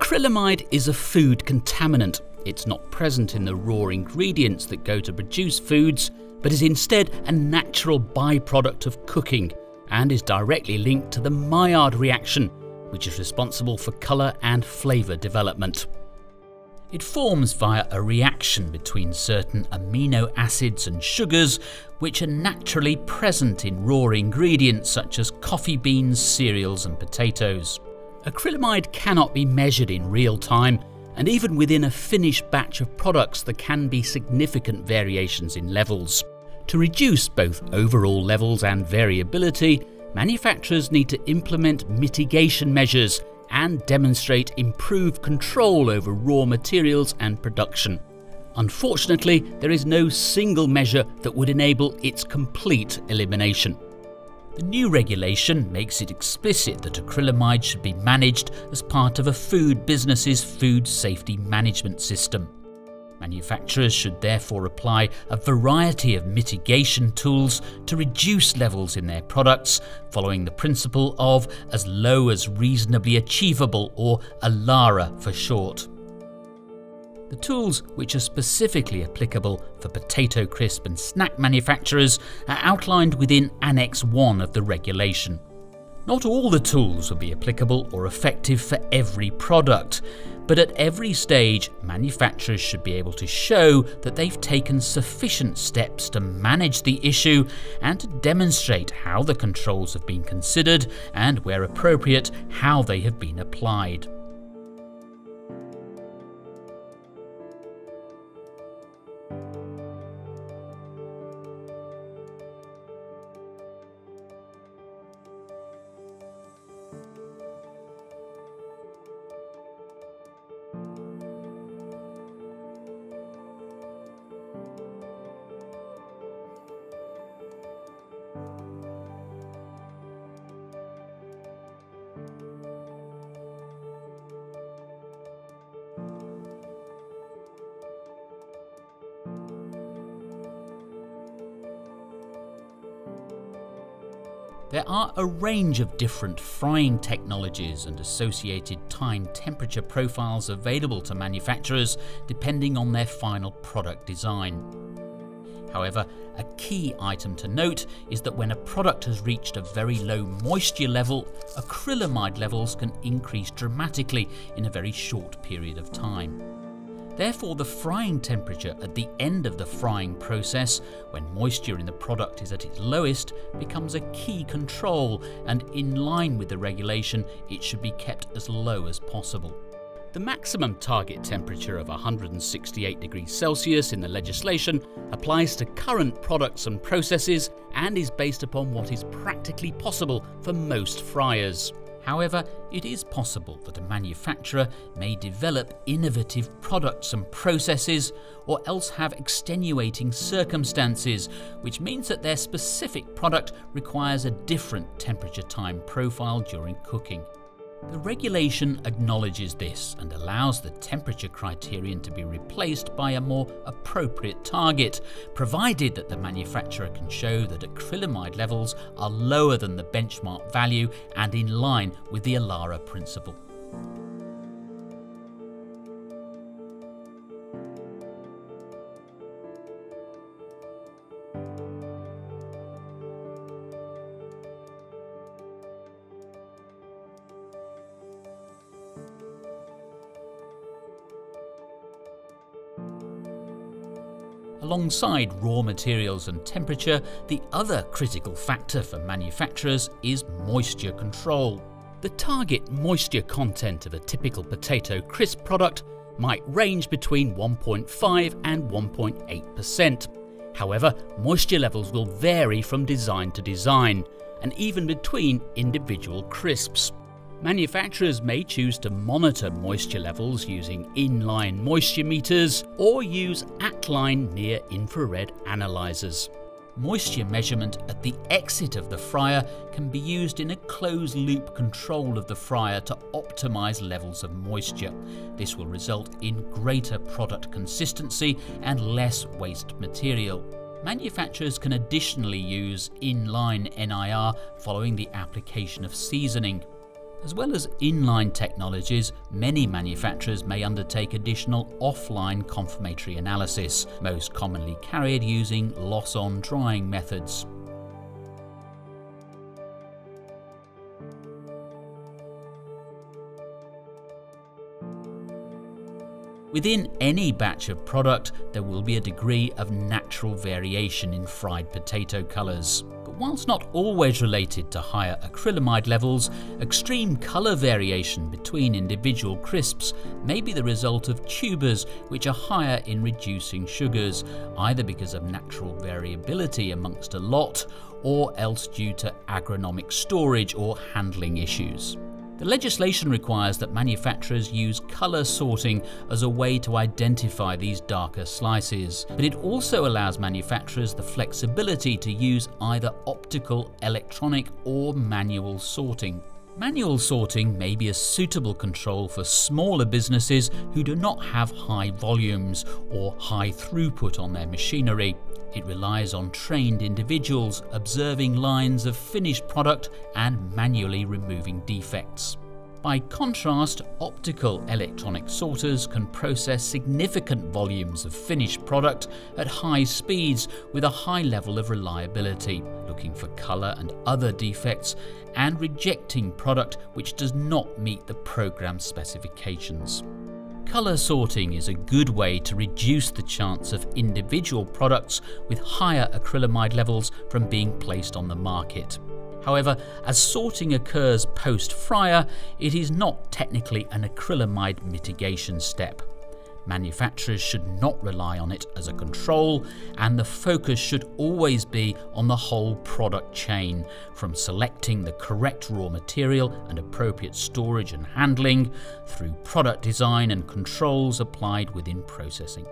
Acrylamide is a food contaminant. It's not present in the raw ingredients that go to produce foods, but is instead a natural byproduct of cooking and is directly linked to the Maillard reaction, which is responsible for colour and flavour development. It forms via a reaction between certain amino acids and sugars which are naturally present in raw ingredients such as coffee beans, cereals, and potatoes. Acrylamide cannot be measured in real time, and even within a finished batch of products, there can be significant variations in levels. To reduce both overall levels and variability, manufacturers need to implement mitigation measures and demonstrate improved control over raw materials and production. Unfortunately, there is no single measure that would enable its complete elimination. The new regulation makes it explicit that acrylamide should be managed as part of a food business's food safety management system. Manufacturers should therefore apply a variety of mitigation tools to reduce levels in their products, following the principle of as low as reasonably achievable, or ALARA for short. The tools which are specifically applicable for potato crisp and snack manufacturers are outlined within Annex 1 of the regulation. Not all the tools will be applicable or effective for every product, but at every stage, manufacturers should be able to show that they've taken sufficient steps to manage the issue and to demonstrate how the controls have been considered and, where appropriate, how they have been applied. There are a range of different frying technologies and associated time temperature profiles available to manufacturers depending on their final product design. However, a key item to note is that when a product has reached a very low moisture level, acrylamide levels can increase dramatically in a very short period of time. Therefore, the frying temperature at the end of the frying process, when moisture in the product is at its lowest, becomes a key control, and in line with the regulation, it should be kept as low as possible. The maximum target temperature of 168 degrees Celsius in the legislation applies to current products and processes and is based upon what is practically possible for most fryers. However, it is possible that a manufacturer may develop innovative products and processes or else have extenuating circumstances, which means that their specific product requires a different temperature time profile during cooking. The regulation acknowledges this and allows the temperature criterion to be replaced by a more appropriate target, provided that the manufacturer can show that acrylamide levels are lower than the benchmark value and in line with the ALARA principle. Alongside raw materials and temperature, the other critical factor for manufacturers is moisture control. The target moisture content of a typical potato crisp product might range between 1.5 and 1.8%. However, moisture levels will vary from design to design, and even between individual crisps. Manufacturers may choose to monitor moisture levels using inline moisture meters or use at-line near-infrared analyzers. Moisture measurement at the exit of the fryer can be used in a closed-loop control of the fryer to optimize levels of moisture. This will result in greater product consistency and less waste material. Manufacturers can additionally use inline NIR following the application of seasoning. As well as inline technologies, many manufacturers may undertake additional offline confirmatory analysis, most commonly carried using loss-on drying methods. Within any batch of product, there will be a degree of natural variation in fried potato colours. Whilst not always related to higher acrylamide levels, extreme colour variation between individual crisps may be the result of tubers which are higher in reducing sugars, either because of natural variability amongst a lot or else due to agronomic storage or handling issues. The legislation requires that manufacturers use colour sorting as a way to identify these darker slices, but it also allows manufacturers the flexibility to use either optical, electronic, or manual sorting. Manual sorting may be a suitable control for smaller businesses who do not have high volumes or high throughput on their machinery. It relies on trained individuals observing lines of finished product and manually removing defects. By contrast, optical electronic sorters can process significant volumes of finished product at high speeds with a high level of reliability, looking for colour and other defects, and rejecting product which does not meet the program specifications. Colour sorting is a good way to reduce the chance of individual products with higher acrylamide levels from being placed on the market. However, as sorting occurs post-fryer, it is not technically an acrylamide mitigation step. Manufacturers should not rely on it as a control, and the focus should always be on the whole product chain, from selecting the correct raw material and appropriate storage and handling, through product design and controls applied within processing.